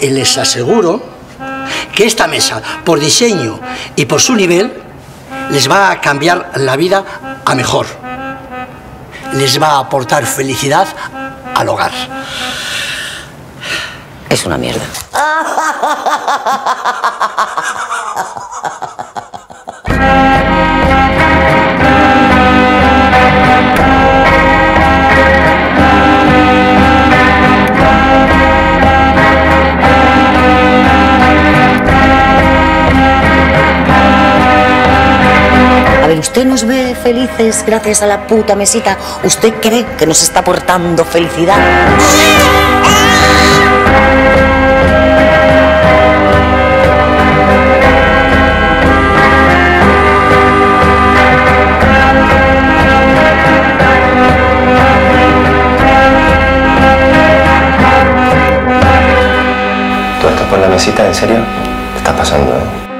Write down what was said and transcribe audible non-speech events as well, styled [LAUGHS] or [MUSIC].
Y les aseguro que esta mesa, por diseño y por su nivel, les va a cambiar la vida a mejor. Les va a aportar felicidad al hogar. Es una mierda. [LAUGHS] ver, ¿usted nos ve felices gracias a la puta mesita? ¿Usted cree que nos está aportando felicidad? ¿Tú estás por la mesita? ¿En serio? ¿Qué está pasando? eh?